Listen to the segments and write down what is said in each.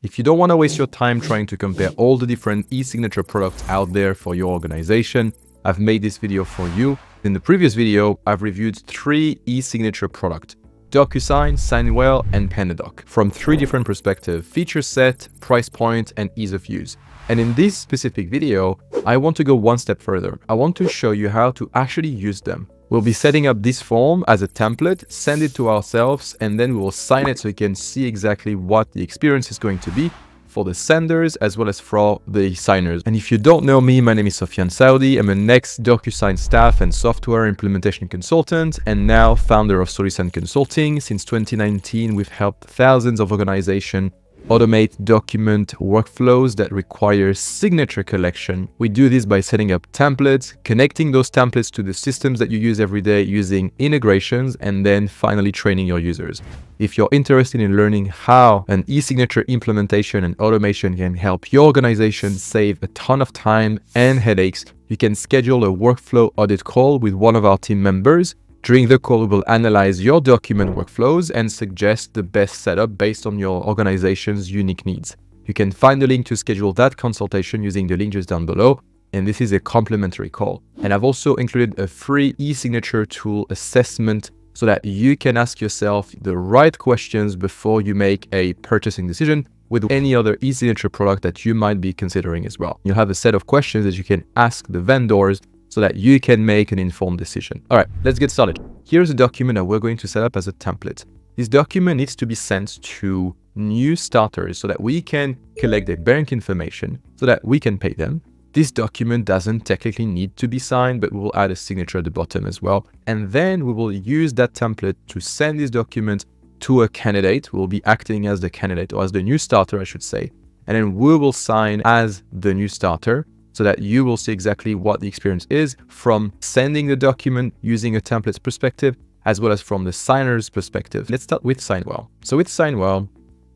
If you don't want to waste your time trying to compare all the different e-signature products out there for your organization, I've made this video for you. In the previous video, I've reviewed three e-signature products, DocuSign, Signwell, and Pandadoc, from three different perspectives, feature set, price point, and ease of use. And in this specific video, I want to go one step further. I want to show you how to actually use them. We'll be setting up this form as a template, send it to ourselves, and then we will sign it so you can see exactly what the experience is going to be for the senders as well as for the signers. And if you don't know me, my name is Sofian Saoudi. I'm an ex DocuSign staff and software implementation consultant and now founder of Solusign Consulting. Since 2019, we've helped thousands of organizations automate document workflows that require signature collection. We do this by setting up templates, connecting those templates to the systems that you use every day using integrations, and then finally training your users. If you're interested in learning how an e-signature implementation and automation can help your organization save a ton of time and headaches, you can schedule a workflow audit call with one of our team members during the call, we will analyze your document workflows and suggest the best setup based on your organization's unique needs. You can find the link to schedule that consultation using the link just down below. And this is a complimentary call. And I've also included a free e-signature tool assessment so that you can ask yourself the right questions before you make a purchasing decision with any other e-signature product that you might be considering as well. You'll have a set of questions that you can ask the vendors so that you can make an informed decision. All right, let's get started. Here's a document that we're going to set up as a template. This document needs to be sent to new starters so that we can collect their bank information so that we can pay them. This document doesn't technically need to be signed, but we will add a signature at the bottom as well. And then we will use that template to send this document to a candidate. We'll be acting as the candidate or as the new starter, I should say. And then we will sign as the new starter so that you will see exactly what the experience is from sending the document using a template's perspective, as well as from the signer's perspective. Let's start with Signwell. So with Signwell,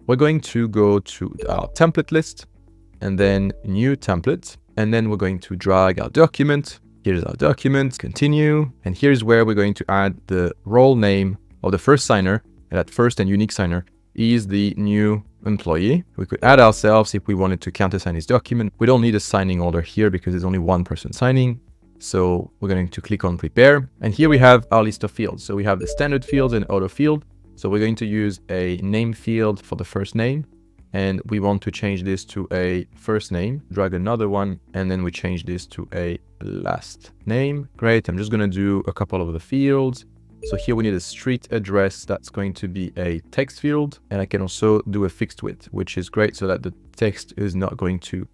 we're going to go to our template list and then new template. And then we're going to drag our document. Here's our document, continue. And here's where we're going to add the role name of the first signer. That first and unique signer is the new employee. We could add ourselves if we wanted to countersign this document. We don't need a signing order here because there's only one person signing. So we're going to click on prepare. And here we have our list of fields. So we have the standard fields and auto field. So we're going to use a name field for the first name. And we want to change this to a first name, drag another one, and then we change this to a last name. Great, I'm just gonna do a couple of the fields. So here we need a street address that's going to be a text field. And I can also do a fixed width, which is great so that the text is not going to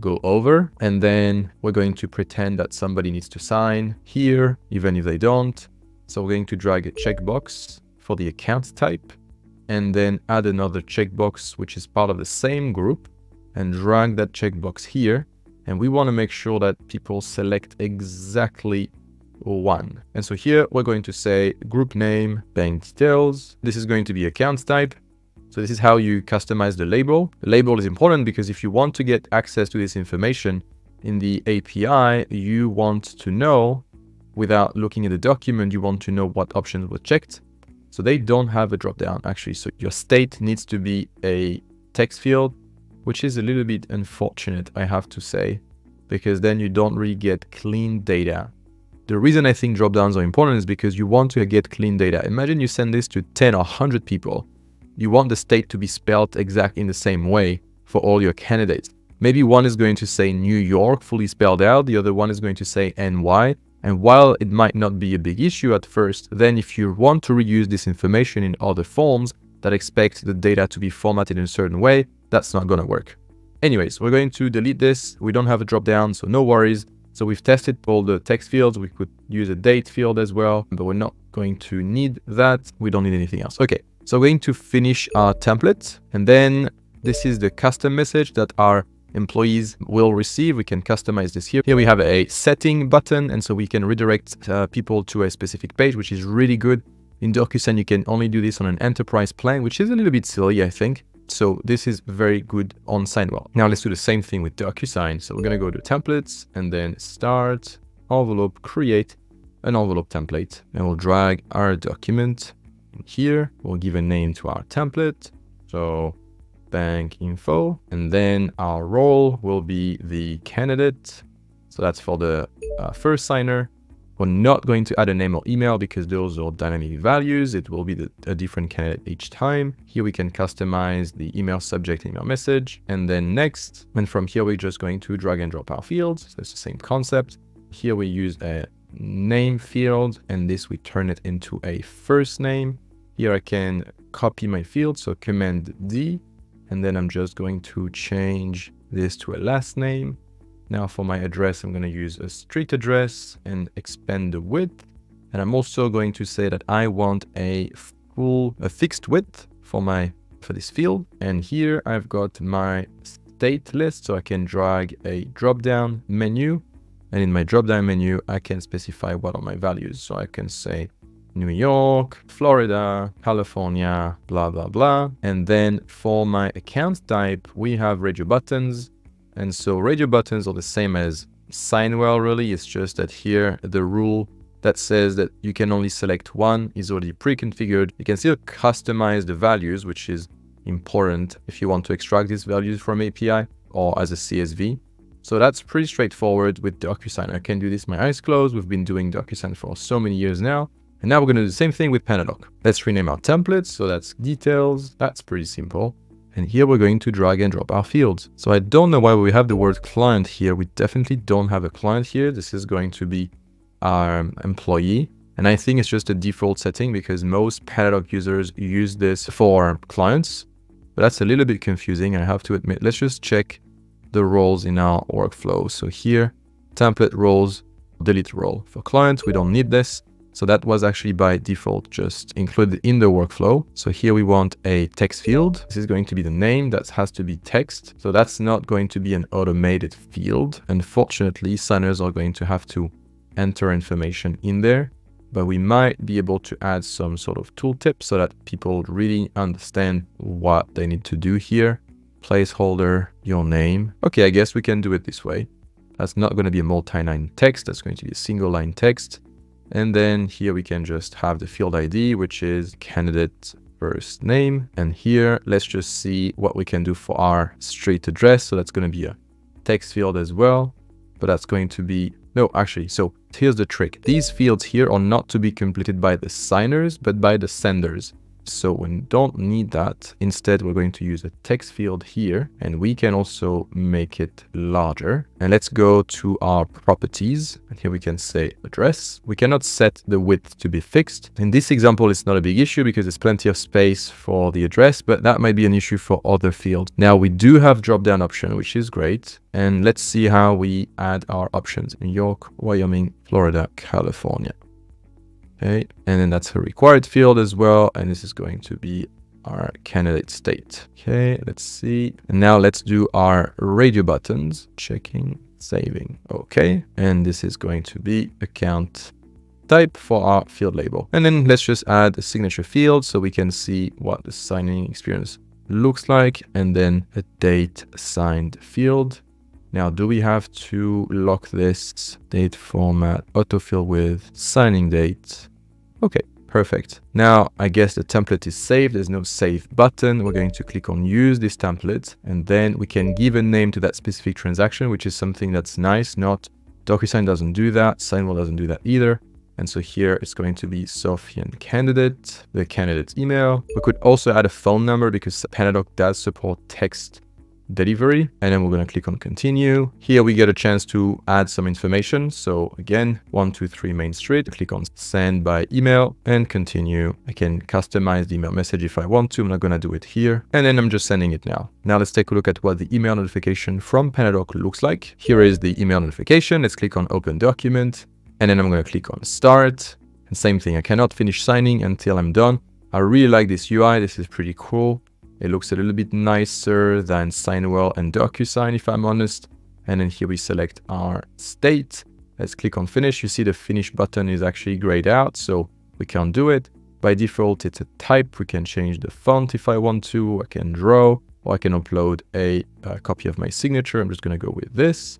go over. And then we're going to pretend that somebody needs to sign here, even if they don't. So we're going to drag a checkbox for the account type and then add another checkbox, which is part of the same group and drag that checkbox here. And we want to make sure that people select exactly one. And so here we're going to say group name, bank details. This is going to be account type. So this is how you customize the label. The label is important because if you want to get access to this information in the API, you want to know without looking at the document, you want to know what options were checked. So they don't have a dropdown actually. So your state needs to be a text field, which is a little bit unfortunate, I have to say, because then you don't really get clean data the reason I think dropdowns are important is because you want to get clean data. Imagine you send this to 10 or 100 people. You want the state to be spelled exactly in the same way for all your candidates. Maybe one is going to say New York fully spelled out, the other one is going to say NY. And while it might not be a big issue at first, then if you want to reuse this information in other forms that expect the data to be formatted in a certain way, that's not going to work. Anyways, we're going to delete this. We don't have a dropdown, so no worries. So we've tested all the text fields. We could use a date field as well, but we're not going to need that. We don't need anything else. Okay, so we're going to finish our template. And then this is the custom message that our employees will receive. We can customize this here. Here we have a setting button, and so we can redirect uh, people to a specific page, which is really good. In DocuSign, you can only do this on an enterprise plan, which is a little bit silly, I think. So this is very good on Signwell. Now let's do the same thing with DocuSign. So we're going to go to templates and then start, envelope, create an envelope template. And we'll drag our document in here. We'll give a name to our template. So bank info. And then our role will be the candidate. So that's for the uh, first signer. We're not going to add a name or email because those are dynamic values. It will be the, a different candidate each time. Here we can customize the email subject, email message, and then next. And from here, we're just going to drag and drop our fields. So it's the same concept. Here we use a name field, and this we turn it into a first name. Here I can copy my field, so Command D, and then I'm just going to change this to a last name. Now for my address, I'm going to use a street address and expand the width. And I'm also going to say that I want a full, a fixed width for my, for this field. And here I've got my state list, so I can drag a drop down menu and in my drop-down menu, I can specify what are my values. So I can say New York, Florida, California, blah, blah, blah. And then for my account type, we have radio buttons. And so radio buttons are the same as Signwell really. It's just that here, the rule that says that you can only select one is already pre-configured. You can still customize the values, which is important if you want to extract these values from API or as a CSV. So that's pretty straightforward with DocuSign. I can do this my eyes closed. We've been doing DocuSign for so many years now. And now we're going to do the same thing with PandaDoc. Let's rename our templates. So that's details. That's pretty simple. And here we're going to drag and drop our fields. So I don't know why we have the word client here. We definitely don't have a client here. This is going to be our employee. And I think it's just a default setting because most PandaDoc users use this for clients. But that's a little bit confusing, I have to admit. Let's just check the roles in our workflow. So here, template roles, delete role. For clients, we don't need this. So that was actually by default just included in the workflow. So here we want a text field. This is going to be the name that has to be text. So that's not going to be an automated field. Unfortunately, signers are going to have to enter information in there, but we might be able to add some sort of tooltip so that people really understand what they need to do here placeholder, your name. Okay, I guess we can do it this way. That's not going to be a multi-line text. That's going to be a single line text. And then here we can just have the field ID, which is candidate first name. And here, let's just see what we can do for our street address. So that's going to be a text field as well, but that's going to be, no, actually, so here's the trick. These fields here are not to be completed by the signers, but by the senders. So we don't need that. Instead, we're going to use a text field here and we can also make it larger. And let's go to our properties. And here we can say address. We cannot set the width to be fixed. In this example, it's not a big issue because there's plenty of space for the address, but that might be an issue for other fields. Now we do have drop down option, which is great. And let's see how we add our options. New York, Wyoming, Florida, California. Okay, and then that's a required field as well. And this is going to be our candidate state. Okay, let's see. And now let's do our radio buttons. Checking, saving. Okay, and this is going to be account type for our field label. And then let's just add a signature field so we can see what the signing experience looks like. And then a date signed field. Now, do we have to lock this date format autofill with signing date? Okay, perfect. Now, I guess the template is saved. There's no save button. We're going to click on use this template and then we can give a name to that specific transaction, which is something that's nice. Not DocuSign doesn't do that. Signwell doesn't do that either. And so here it's going to be Sofian candidate, the candidate's email. We could also add a phone number because PandaDoc does support text delivery and then we're going to click on continue. Here we get a chance to add some information. So again one two three main street click on send by email and continue. I can customize the email message if i want to i'm not going to do it here. And then i'm just sending it now. Now let's take a look at what the email notification from PandaDoc looks like. Here is the email notification. Let's click on open document and then i'm going to click on start. And same thing i cannot finish signing until i'm done. I really like this ui this is pretty cool it looks a little bit nicer than Signwell and DocuSign, if I'm honest. And then here we select our state. Let's click on finish. You see the finish button is actually grayed out, so we can't do it. By default, it's a type. We can change the font if I want to. I can draw, or I can upload a, a copy of my signature. I'm just going to go with this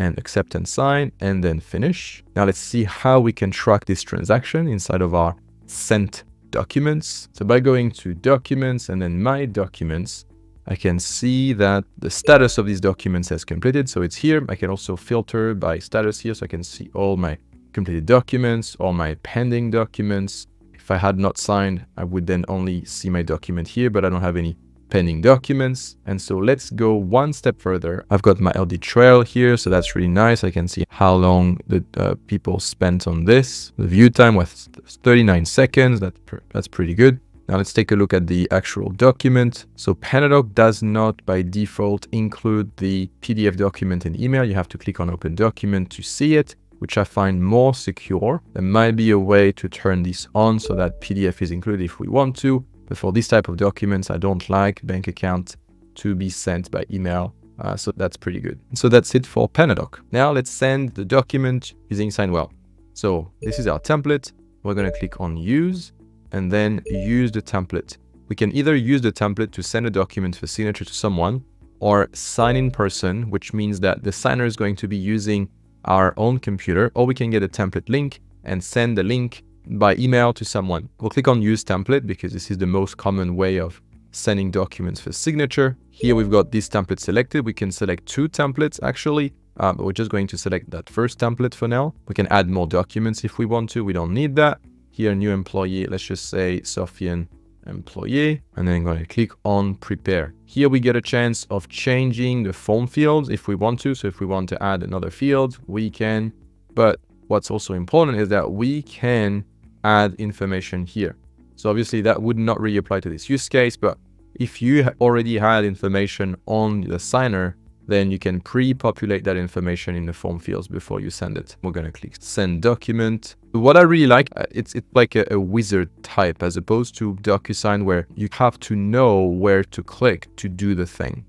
and accept and sign and then finish. Now let's see how we can track this transaction inside of our sent documents. So by going to documents and then my documents, I can see that the status of these documents has completed. So it's here. I can also filter by status here. So I can see all my completed documents, all my pending documents. If I had not signed, I would then only see my document here, but I don't have any pending documents. And so let's go one step further. I've got my audit trail here, so that's really nice. I can see how long the uh, people spent on this. The view time was 39 seconds. That, that's pretty good. Now let's take a look at the actual document. So PandaDoc does not by default include the PDF document in email. You have to click on open document to see it, which I find more secure. There might be a way to turn this on so that PDF is included if we want to. But for this type of documents, I don't like bank account to be sent by email. Uh, so that's pretty good. So that's it for PandaDoc. Now let's send the document using Signwell. So this is our template. We're going to click on use and then use the template. We can either use the template to send a document for signature to someone or sign in person, which means that the signer is going to be using our own computer, or we can get a template link and send the link by email to someone. We'll click on use template because this is the most common way of sending documents for signature. Here we've got this template selected. We can select two templates actually, uh, but we're just going to select that first template for now. We can add more documents if we want to. We don't need that. Here, new employee, let's just say Sofian employee, and then I'm going to click on prepare. Here we get a chance of changing the form fields if we want to. So if we want to add another field, we can. But what's also important is that we can add information here. So obviously that would not really apply to this use case, but if you already had information on the signer, then you can pre-populate that information in the form fields before you send it. We're going to click send document. What I really like, uh, it's, it's like a, a wizard type as opposed to DocuSign where you have to know where to click to do the thing.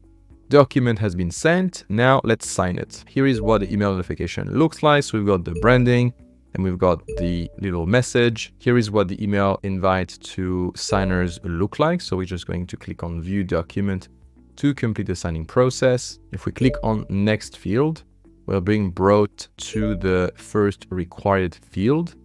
Document has been sent. Now let's sign it. Here is what the email notification looks like. So we've got the branding and we've got the little message. Here is what the email invite to signers look like. So we're just going to click on view document to complete the signing process. If we click on next field, we're being brought to the first required field.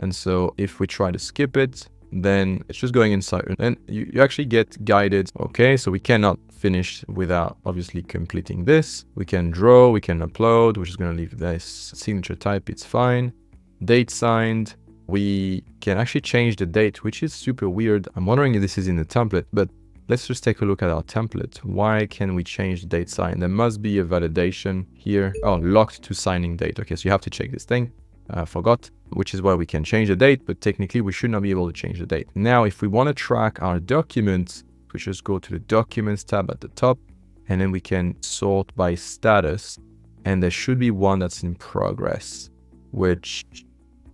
And so if we try to skip it, then it's just going inside and you, you actually get guided. Okay, so we cannot finish without obviously completing this. We can draw, we can upload, we're just going to leave this signature type, it's fine. Date signed, we can actually change the date, which is super weird. I'm wondering if this is in the template, but Let's just take a look at our template. Why can we change the date sign? There must be a validation here. Oh, locked to signing date. Okay, so you have to check this thing. Uh, forgot, which is why we can change the date, but technically we should not be able to change the date. Now, if we want to track our documents, we just go to the Documents tab at the top, and then we can sort by status, and there should be one that's in progress, which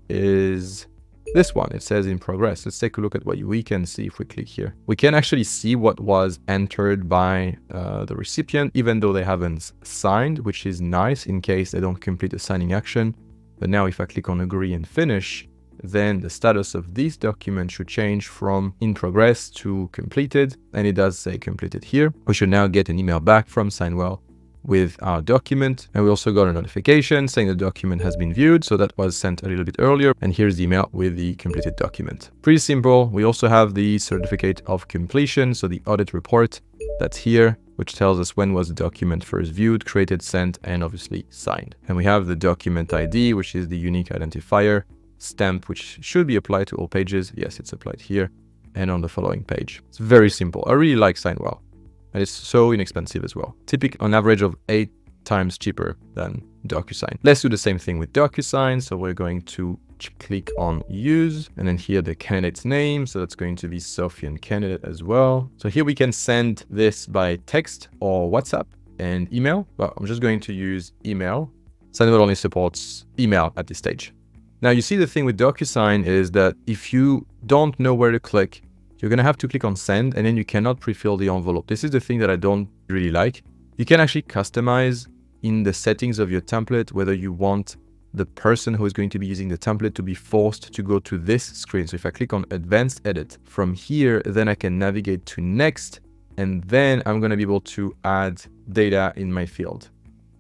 is this one, it says in progress. Let's take a look at what we can see if we click here. We can actually see what was entered by uh, the recipient, even though they haven't signed, which is nice in case they don't complete the signing action. But now if I click on agree and finish, then the status of this document should change from in progress to completed. And it does say completed here. We should now get an email back from Signwell with our document. And we also got a notification saying the document has been viewed. So that was sent a little bit earlier. And here's the email with the completed document. Pretty simple. We also have the certificate of completion. So the audit report that's here, which tells us when was the document first viewed, created, sent, and obviously signed. And we have the document ID, which is the unique identifier stamp, which should be applied to all pages. Yes, it's applied here and on the following page. It's very simple. I really like Signwell and it's so inexpensive as well. Typically on average of eight times cheaper than DocuSign. Let's do the same thing with DocuSign. So we're going to click on use and then here the candidate's name. So that's going to be Sofian candidate as well. So here we can send this by text or WhatsApp and email. But I'm just going to use email. Signwell only supports email at this stage. Now you see the thing with DocuSign is that if you don't know where to click, you're going to have to click on send and then you cannot pre-fill the envelope. This is the thing that I don't really like. You can actually customize in the settings of your template whether you want the person who is going to be using the template to be forced to go to this screen. So if I click on advanced edit from here, then I can navigate to next and then I'm going to be able to add data in my field.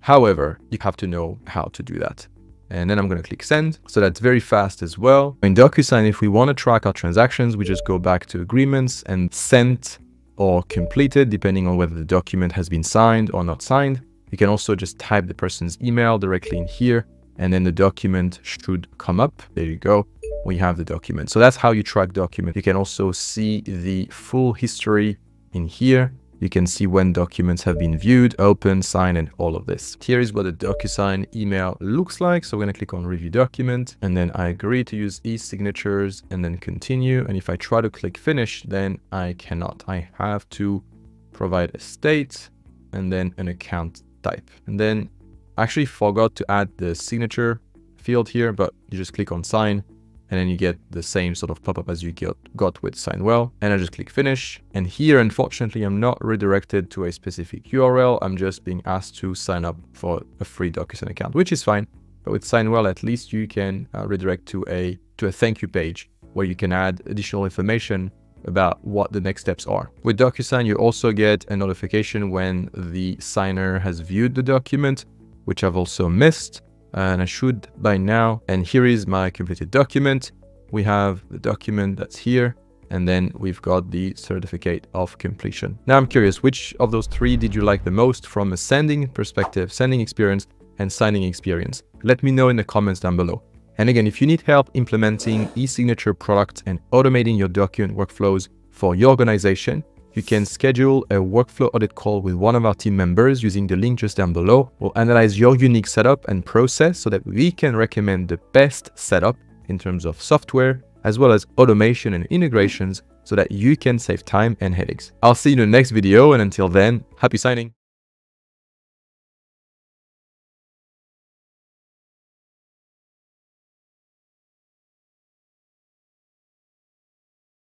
However, you have to know how to do that and then I'm going to click send. So that's very fast as well. In DocuSign, if we want to track our transactions, we just go back to agreements and sent or completed, depending on whether the document has been signed or not signed. You can also just type the person's email directly in here, and then the document should come up. There you go. We have the document. So that's how you track document. You can also see the full history in here. You can see when documents have been viewed, opened, signed, and all of this. Here is what a DocuSign email looks like. So we're to click on review document, and then I agree to use e-signatures and then continue. And if I try to click finish, then I cannot. I have to provide a state and then an account type. And then I actually forgot to add the signature field here, but you just click on sign and then you get the same sort of pop-up as you got with Signwell. And I just click finish. And here, unfortunately, I'm not redirected to a specific URL. I'm just being asked to sign up for a free DocuSign account, which is fine. But with Signwell, at least you can uh, redirect to a to a thank you page where you can add additional information about what the next steps are. With DocuSign, you also get a notification when the signer has viewed the document, which I've also missed and I should by now. And here is my completed document. We have the document that's here, and then we've got the certificate of completion. Now I'm curious, which of those three did you like the most from a sending perspective, sending experience and signing experience? Let me know in the comments down below. And again, if you need help implementing e-signature products and automating your document workflows for your organization, you can schedule a workflow audit call with one of our team members using the link just down below. We'll analyze your unique setup and process so that we can recommend the best setup in terms of software, as well as automation and integrations so that you can save time and headaches. I'll see you in the next video and until then, happy signing!